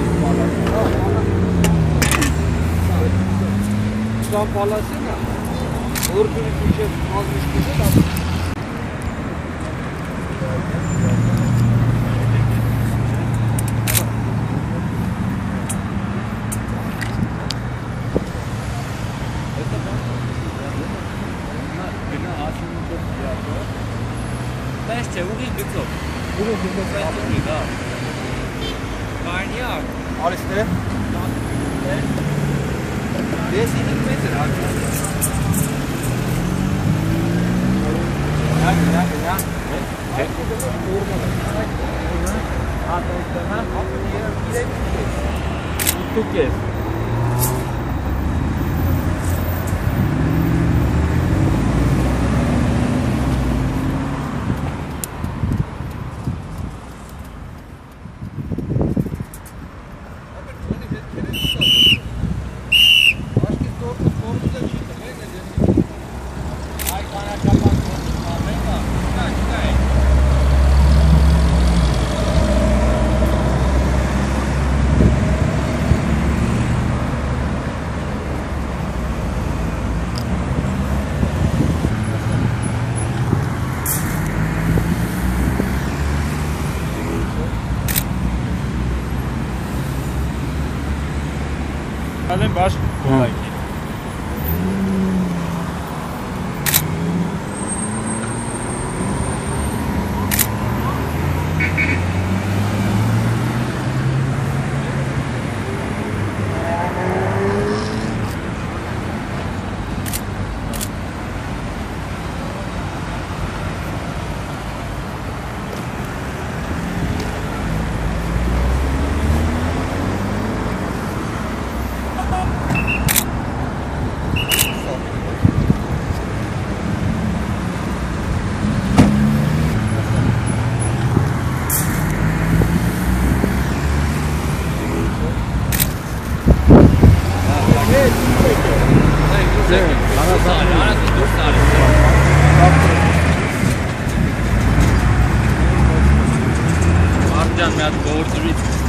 Anı? Balası düşmanı. Balası. Şu an balası ne? Vurduğu bir şey almış bir şey de Beste, hoe is het op? Hoe is het op? Beste, niet wel. Maar niet uit. Al işte. Deze niet meter abi. Ya ya ya. Koekjes. Hadi saniye. Arası 4 saniye. Ya. Doğru duruyor.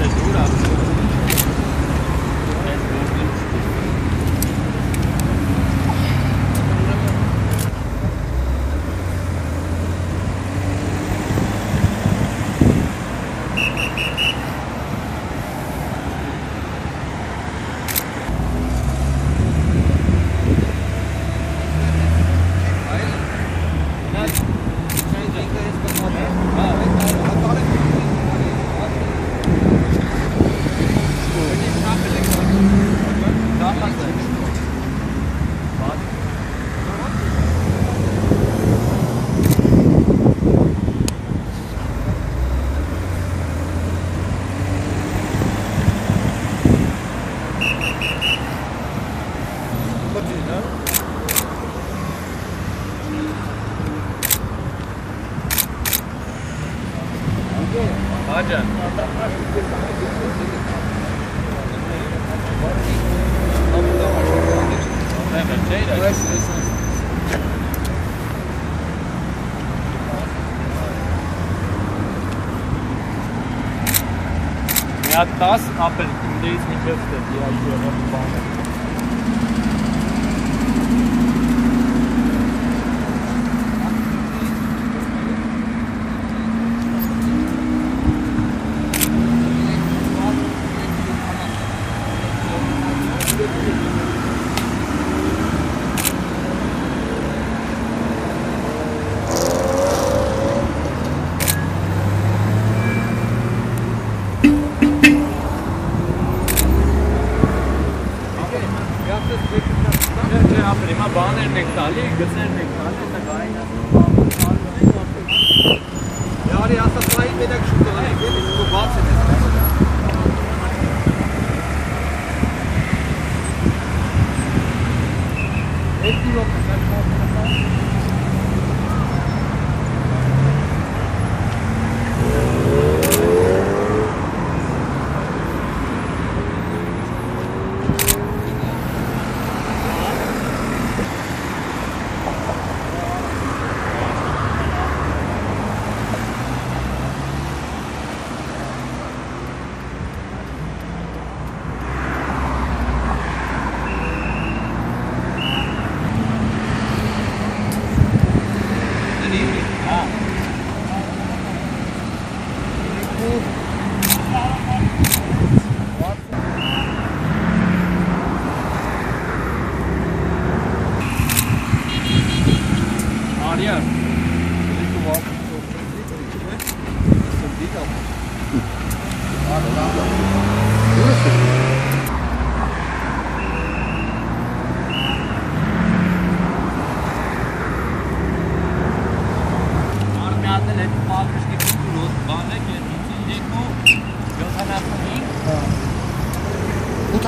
Roger. Er hat das Appel im Lesen gehüftet, ja, hier auf der Bahn. prima banda Nektali, gëse Nektali të gajnë Jari, asa të ajnë me në kështu të lejë, kemi të bacin e të Eski yok, sen korkma.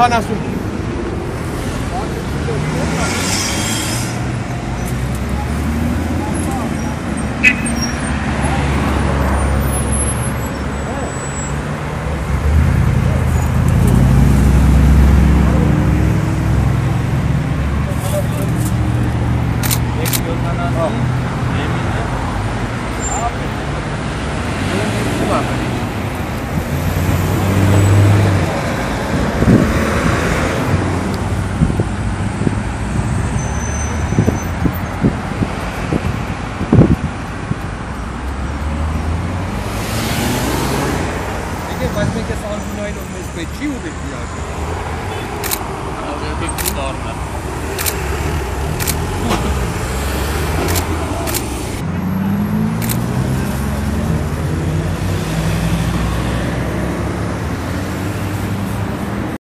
zona sub